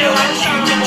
still at you.